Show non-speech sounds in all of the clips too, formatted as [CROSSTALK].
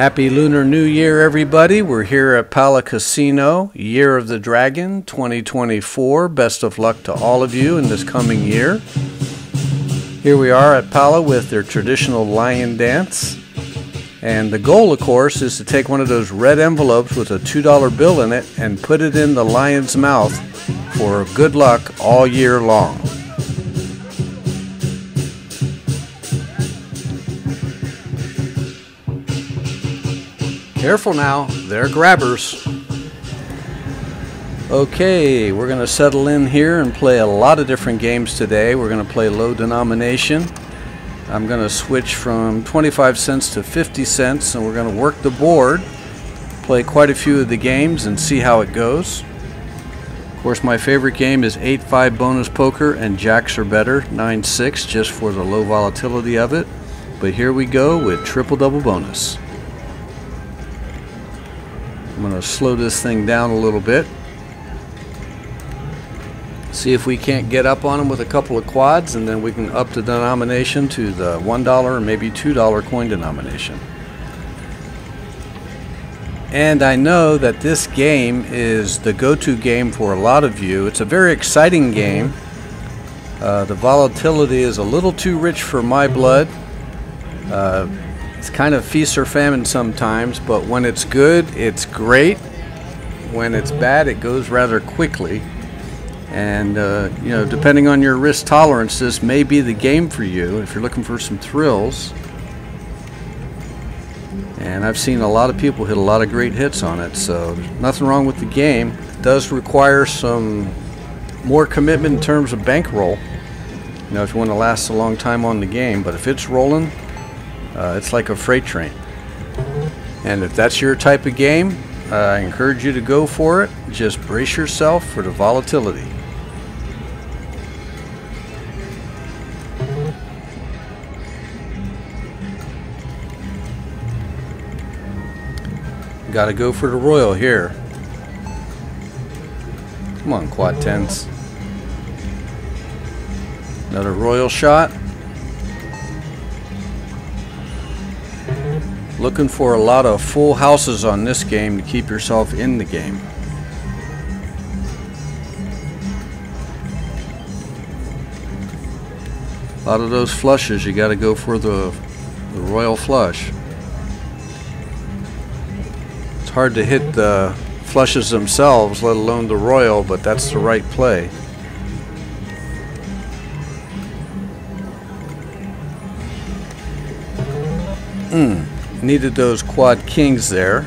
Happy Lunar New Year, everybody. We're here at Pala Casino, Year of the Dragon 2024. Best of luck to all of you in this coming year. Here we are at Pala with their traditional lion dance. And the goal, of course, is to take one of those red envelopes with a $2 bill in it and put it in the lion's mouth for good luck all year long. Careful now, they're grabbers. Okay, we're going to settle in here and play a lot of different games today. We're going to play low denomination. I'm going to switch from 25 cents to 50 cents and we're going to work the board, play quite a few of the games and see how it goes. Of course, my favorite game is 8-5 bonus poker and jacks are better, 9-6 just for the low volatility of it. But here we go with triple double bonus. I'm going to slow this thing down a little bit. See if we can't get up on them with a couple of quads and then we can up the denomination to the $1 or maybe $2 coin denomination. And I know that this game is the go-to game for a lot of you. It's a very exciting game. Uh, the volatility is a little too rich for my blood. Uh, it's kind of feast or famine sometimes, but when it's good, it's great. When it's bad, it goes rather quickly. And, uh, you know, depending on your risk tolerance, this may be the game for you if you're looking for some thrills. And I've seen a lot of people hit a lot of great hits on it, so nothing wrong with the game. It does require some more commitment in terms of bankroll, you know, if you want to last a long time on the game. But if it's rolling, uh, it's like a freight train. And if that's your type of game, uh, I encourage you to go for it. Just brace yourself for the volatility. Got to go for the royal here. Come on, quad tens. Another royal shot. Looking for a lot of full houses on this game to keep yourself in the game. A lot of those flushes, you got to go for the, the royal flush. It's hard to hit the flushes themselves, let alone the royal, but that's the right play. Hmm needed those quad kings there.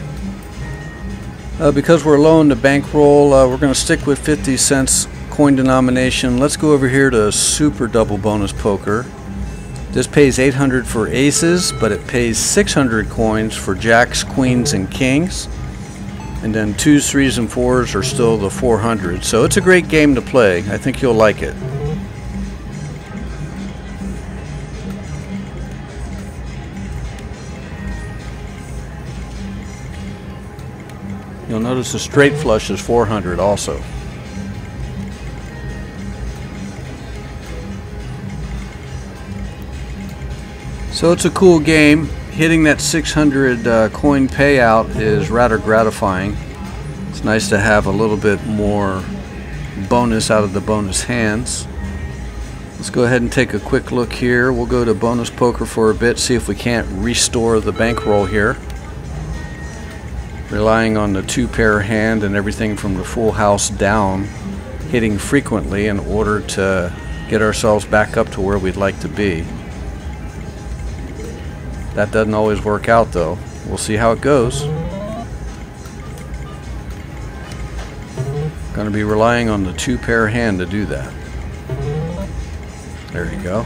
Uh, because we're low in the bankroll, uh, we're going to stick with 50 cents coin denomination. Let's go over here to super double bonus poker. This pays 800 for aces, but it pays 600 coins for jacks, queens, and kings. And then twos, threes, and fours are still the 400. So it's a great game to play. I think you'll like it. Notice the straight flush is 400 also. So it's a cool game. Hitting that 600 uh, coin payout is rather gratifying. It's nice to have a little bit more bonus out of the bonus hands. Let's go ahead and take a quick look here. We'll go to bonus poker for a bit, see if we can't restore the bankroll here relying on the two pair hand and everything from the full house down, hitting frequently in order to get ourselves back up to where we'd like to be. That doesn't always work out though. We'll see how it goes. Going to be relying on the two pair hand to do that. There you go.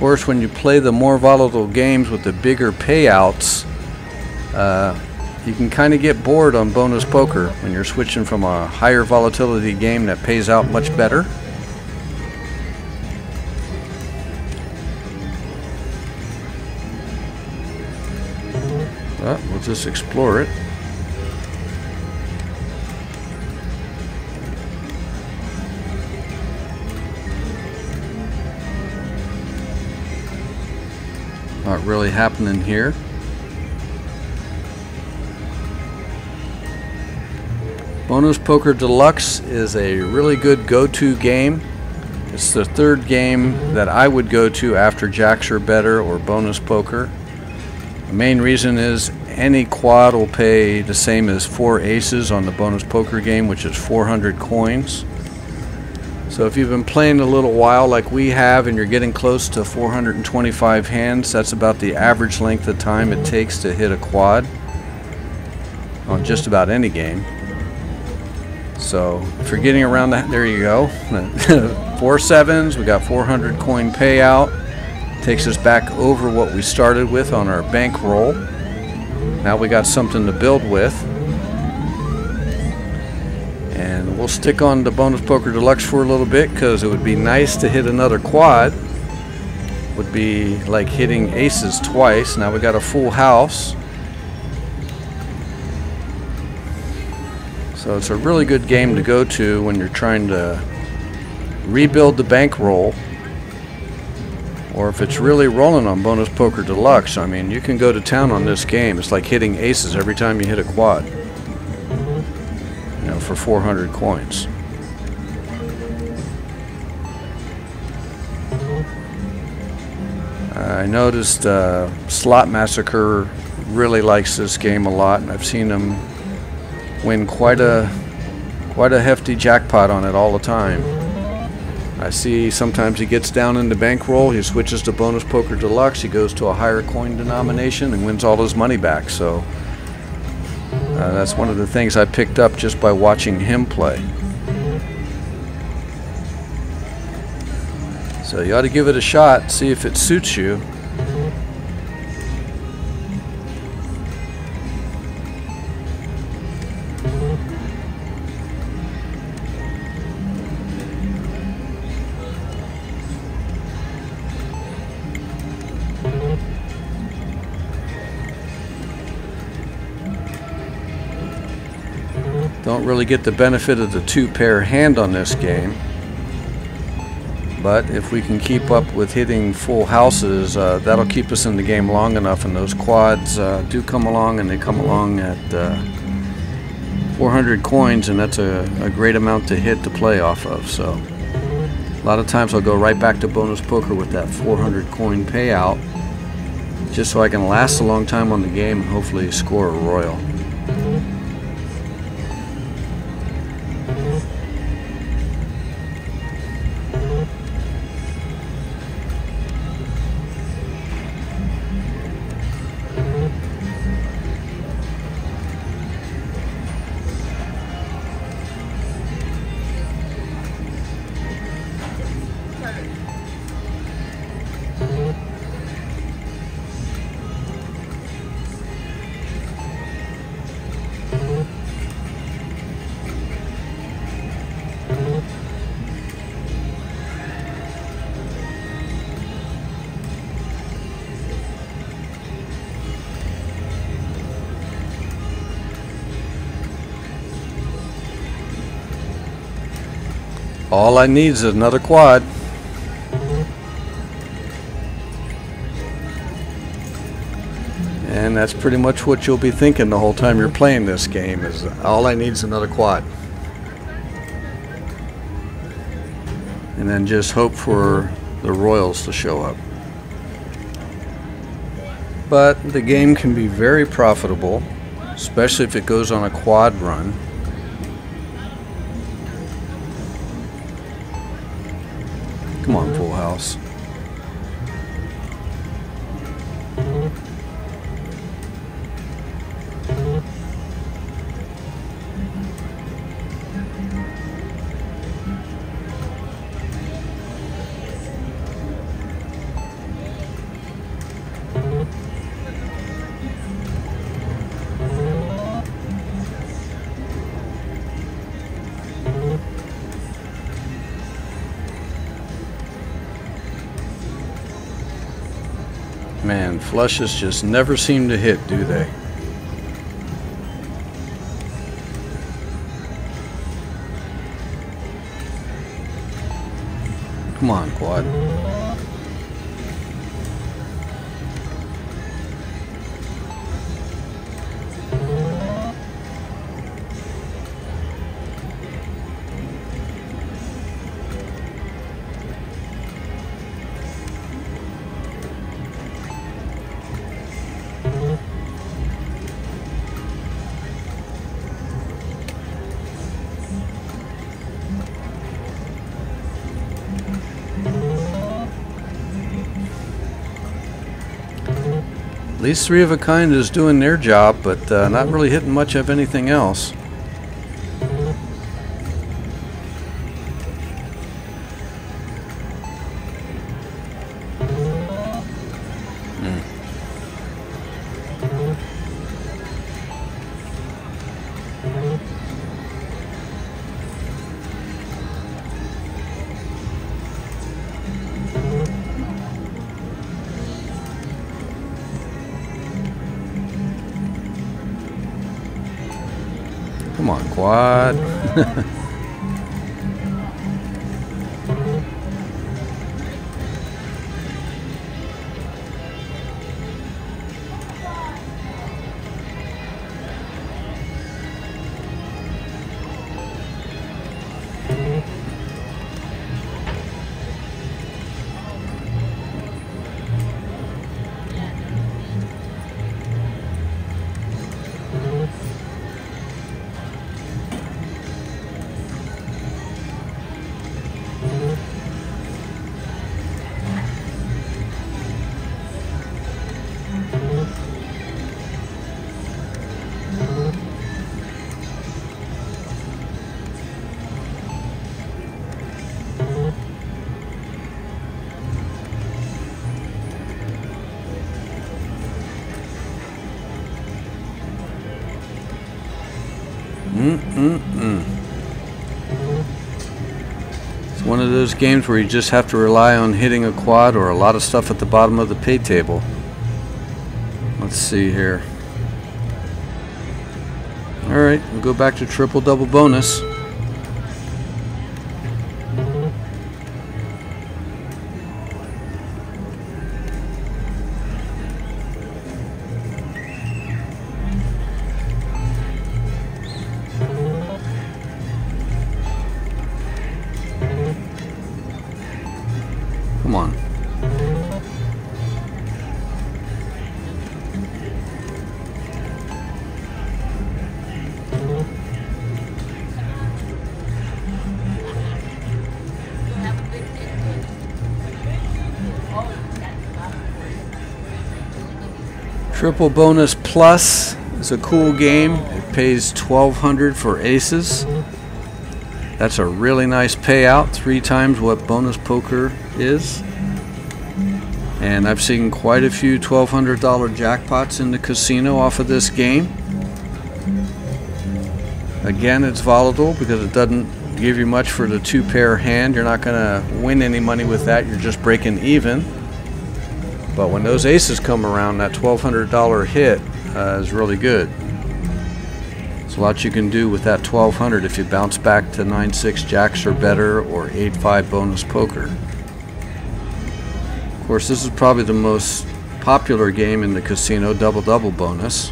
course, when you play the more volatile games with the bigger payouts, uh, you can kind of get bored on bonus poker when you're switching from a higher volatility game that pays out much better. Well, we'll just explore it. Not really happening here. Bonus Poker Deluxe is a really good go-to game. It's the third game that I would go to after Jacks or Better or Bonus Poker. The main reason is any quad will pay the same as four aces on the Bonus Poker game, which is 400 coins. So if you've been playing a little while like we have and you're getting close to 425 hands, that's about the average length of time it takes to hit a quad on just about any game. So if you're getting around that, there you go. [LAUGHS] Four sevens, we got 400 coin payout. Takes us back over what we started with on our bankroll. Now we got something to build with. And we'll stick on the Bonus Poker Deluxe for a little bit because it would be nice to hit another quad. Would be like hitting aces twice. Now we got a full house. So it's a really good game to go to when you're trying to rebuild the bankroll or if it's really rolling on Bonus Poker Deluxe, I mean, you can go to town on this game. It's like hitting aces every time you hit a quad. For 400 coins. I noticed uh, Slot Massacre really likes this game a lot, and I've seen him win quite a quite a hefty jackpot on it all the time. I see sometimes he gets down in the bankroll, he switches to bonus poker deluxe, he goes to a higher coin denomination and wins all his money back. So uh, that's one of the things I picked up just by watching him play. So you ought to give it a shot, see if it suits you. Really get the benefit of the two pair hand on this game. But if we can keep up with hitting full houses, uh, that'll keep us in the game long enough. And those quads uh, do come along, and they come along at uh, 400 coins, and that's a, a great amount to hit to play off of. So a lot of times I'll go right back to bonus poker with that 400 coin payout, just so I can last a long time on the game and hopefully score a royal. All I need is another quad. And that's pretty much what you'll be thinking the whole time you're playing this game is all I need is another quad. And then just hope for the Royals to show up. But the game can be very profitable, especially if it goes on a quad run. House. Flushes just never seem to hit, do they? Come on, quad. At least three of a kind is doing their job, but uh, not really hitting much of anything else. Come [LAUGHS] Mm-mm-mm. It's one of those games where you just have to rely on hitting a quad or a lot of stuff at the bottom of the pay table. Let's see here. Alright, we'll go back to triple double bonus. Come on. Triple Bonus Plus is a cool game. It pays 1200 for aces. That's a really nice payout, three times what bonus poker is. And I've seen quite a few $1,200 jackpots in the casino off of this game. Again, it's volatile because it doesn't give you much for the two pair hand. You're not going to win any money with that. You're just breaking even. But when those aces come around, that $1,200 hit uh, is really good. There's a lot you can do with that 1200 if you bounce back to 9-6 jacks or better or 8-5 bonus poker. Of course, this is probably the most popular game in the casino, double-double bonus.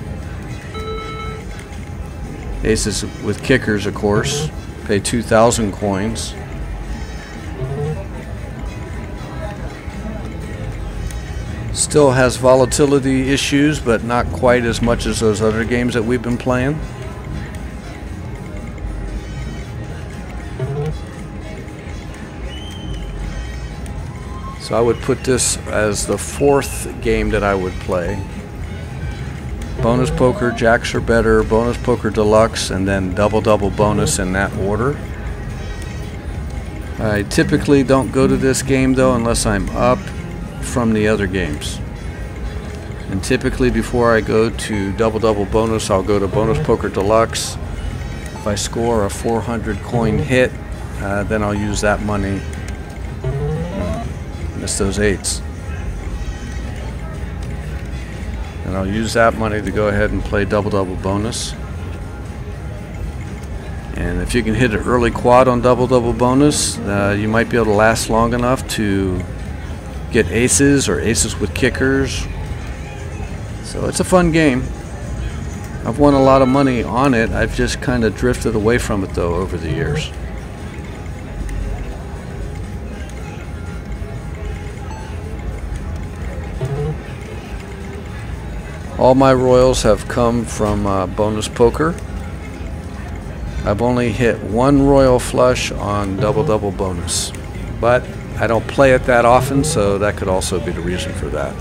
Aces with kickers, of course, pay 2,000 coins. Still has volatility issues, but not quite as much as those other games that we've been playing. So I would put this as the fourth game that I would play. Bonus poker, jacks Are better, bonus poker deluxe, and then double double bonus in that order. I typically don't go to this game though unless I'm up from the other games. And typically before I go to double double bonus, I'll go to bonus poker deluxe. If I score a 400 coin hit, uh, then I'll use that money Miss those eights. And I'll use that money to go ahead and play double double bonus. And if you can hit an early quad on double double bonus, uh, you might be able to last long enough to get aces or aces with kickers. So it's a fun game. I've won a lot of money on it. I've just kind of drifted away from it though over the years. All my royals have come from uh, bonus poker. I've only hit one royal flush on double double bonus, but I don't play it that often, so that could also be the reason for that.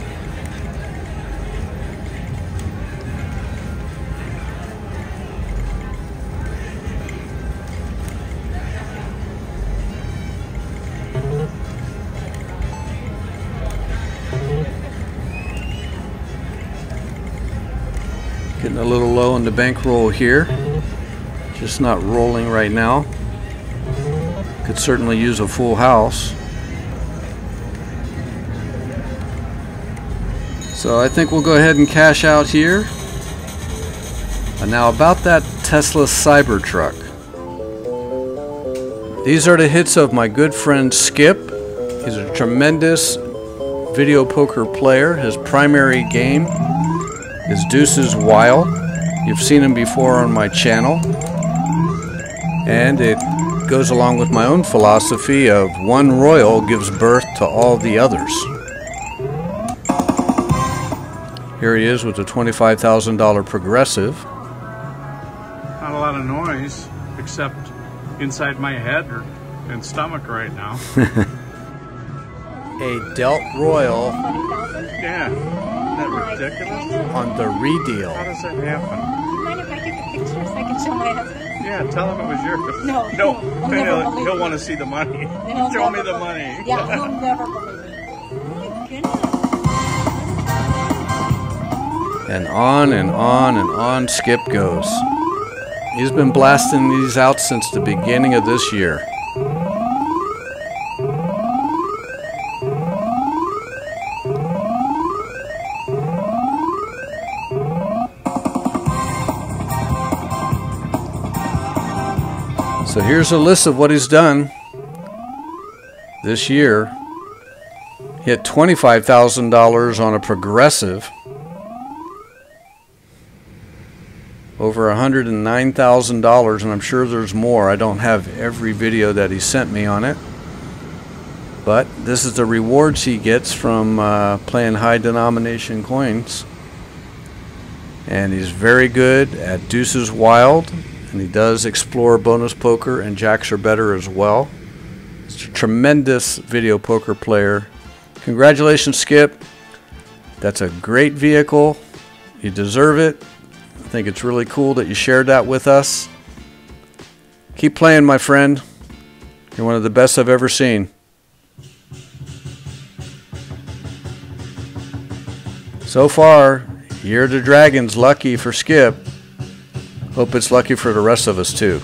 Getting a little low on the bankroll here. Just not rolling right now. Could certainly use a full house. So I think we'll go ahead and cash out here. And now about that Tesla Cybertruck. These are the hits of my good friend Skip. He's a tremendous video poker player. His primary game is Deuces Wild. You've seen him before on my channel. And it goes along with my own philosophy of one royal gives birth to all the others. Here he is with a $25,000 progressive. Not a lot of noise, except inside my head and stomach right now. [LAUGHS] a Dealt Royal yeah, that ridiculous? on the redeal. How does that happen? Mind if I take a picture so I can show my husband? Yeah, tell him it was yours. No, no, he'll never he'll, believe he'll want to see the money. [LAUGHS] He'll Show me never the believe- money. Yeah, he'll never believe me. Oh my goodness. And on and on and on Skip goes. He's been blasting these out since the beginning of this year. Here's a list of what he's done this year. Hit $25,000 on a progressive. over $109,000 and I'm sure there's more. I don't have every video that he sent me on it. But this is the rewards he gets from uh, playing high denomination coins. And he's very good at Deuces Wild and he does explore bonus poker and jacks are better as well. He's a tremendous video poker player. Congratulations Skip. That's a great vehicle. You deserve it. I think it's really cool that you shared that with us. Keep playing, my friend. You're one of the best I've ever seen. So far, Year of the Dragon's lucky for Skip. Hope it's lucky for the rest of us, too.